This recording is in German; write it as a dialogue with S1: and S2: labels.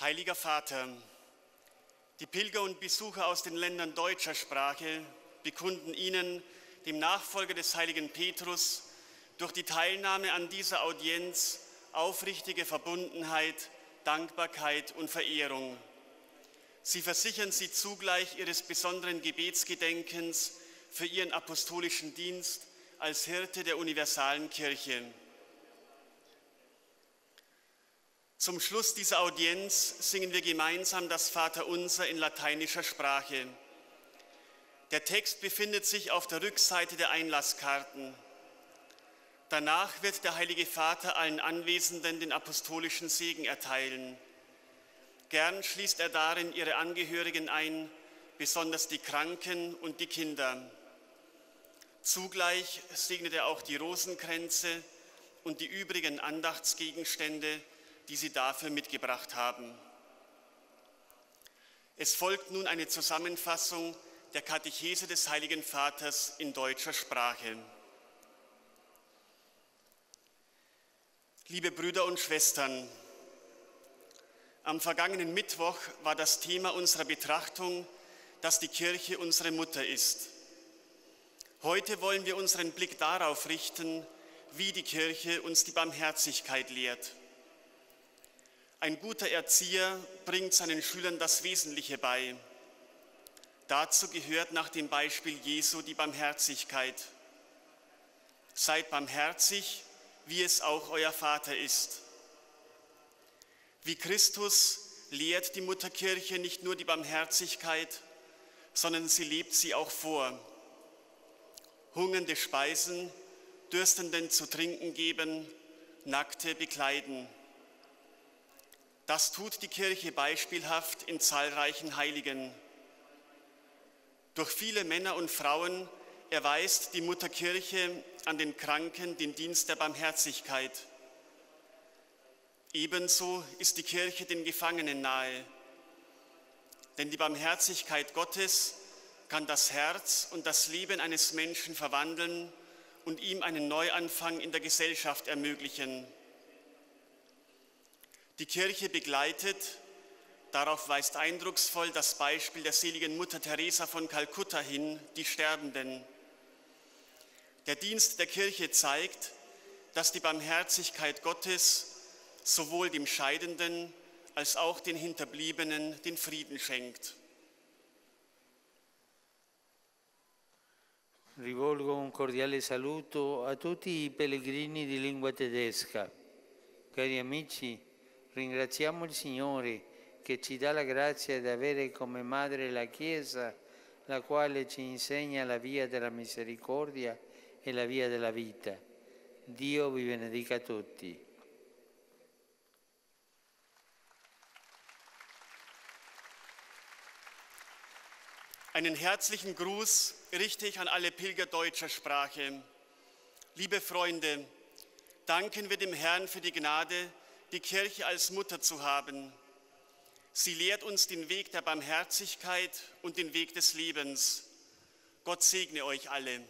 S1: Heiliger Vater, die Pilger und Besucher aus den Ländern deutscher Sprache bekunden Ihnen, dem Nachfolger des heiligen Petrus, durch die Teilnahme an dieser Audienz aufrichtige Verbundenheit, Dankbarkeit und Verehrung. Sie versichern Sie zugleich Ihres besonderen Gebetsgedenkens für Ihren apostolischen Dienst als Hirte der universalen Kirche. Zum Schluss dieser Audienz singen wir gemeinsam das Vaterunser in lateinischer Sprache. Der Text befindet sich auf der Rückseite der Einlasskarten. Danach wird der Heilige Vater allen Anwesenden den apostolischen Segen erteilen. Gern schließt er darin ihre Angehörigen ein, besonders die Kranken und die Kinder. Zugleich segnet er auch die Rosenkränze und die übrigen Andachtsgegenstände, die Sie dafür mitgebracht haben. Es folgt nun eine Zusammenfassung der Katechese des Heiligen Vaters in deutscher Sprache. Liebe Brüder und Schwestern, am vergangenen Mittwoch war das Thema unserer Betrachtung, dass die Kirche unsere Mutter ist. Heute wollen wir unseren Blick darauf richten, wie die Kirche uns die Barmherzigkeit lehrt. Ein guter Erzieher bringt seinen Schülern das Wesentliche bei. Dazu gehört nach dem Beispiel Jesu die Barmherzigkeit. Seid barmherzig, wie es auch euer Vater ist. Wie Christus lehrt die Mutterkirche nicht nur die Barmherzigkeit, sondern sie lebt sie auch vor. Hungernde speisen, Dürstenden zu trinken geben, Nackte bekleiden. Das tut die Kirche beispielhaft in zahlreichen Heiligen. Durch viele Männer und Frauen erweist die Mutterkirche an den Kranken den Dienst der Barmherzigkeit. Ebenso ist die Kirche den Gefangenen nahe. Denn die Barmherzigkeit Gottes kann das Herz und das Leben eines Menschen verwandeln und ihm einen Neuanfang in der Gesellschaft ermöglichen. Die Kirche begleitet, darauf weist eindrucksvoll das Beispiel der seligen Mutter Teresa von Kalkutta hin, die Sterbenden. Der Dienst der Kirche zeigt, dass die Barmherzigkeit Gottes sowohl dem Scheidenden als auch den Hinterbliebenen den Frieden schenkt.
S2: Rivolgo un cordiale saluto a tutti i pellegrini di lingua tedesca. Cari amici, Ringraziamo il Signore che ci dà la grazia di avere come madre la Chiesa, la quale ci insegna la via della misericordia e la via della vita. Dio vi benedica tutti.
S1: Einen herzlichen Gruß richte ich an alle Pilger deutscher Sprache. Liebe Freunde, danken wir dem Herrn für die Gnade, die Kirche als Mutter zu haben. Sie lehrt uns den Weg der Barmherzigkeit und den Weg des Lebens. Gott segne euch alle.